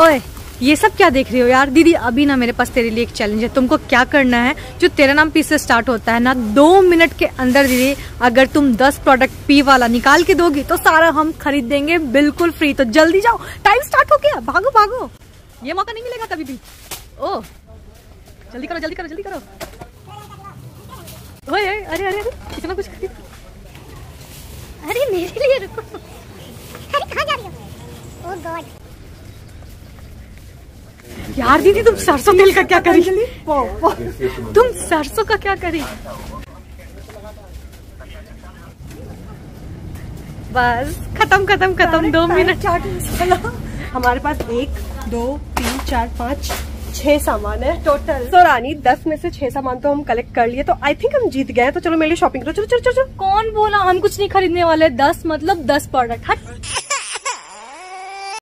ओए, ये सब क्या देख रही हो यार? दीदी, अभी ना मेरे पास तेरे लिए एक चैलेंज है। तुमको क्या करना है? जो तेरा नाम पी से स्टार्ट होता है ना, दो मिनट के अंदर दीदी, अगर तुम दस प्रोडक्ट पी वाला निकाल के दोगी तो सारा हम खरीद देंगे बिल्कुल फ्री तो जल्दी जाओ। टाइम स्टार्ट हो गया। भागो भागो। ये मौका नहीं मिलेगा कभी भी। ओ, जल्दी करो जल्दी करो जल्दी करो। ओए अरे अरे अरे कितना कुछ खरीद। अरे मेरे लिए रुको। अरे कहाँ जा रही हो? Oh God. यार दीदी तुम सरसों तेल का क्या करी? तुम सरसों का क्या करी? बस खत्म खत्म खत्म दो मिनट। चाट मसाला हमारे पास एक दो तीन चार पाँच छह सामान है टोटल तो रानी दस में से छह सामान तो हम कलेक्ट कर लिए तो आई थिंक हम जीत गए तो चलो मेरे लिए शॉपिंग करो। चलो चलो चलो चलो। कौन बोला? हम कुछ नहीं खरीदने वाले दस मतलब दस प्रोडक्ट हट।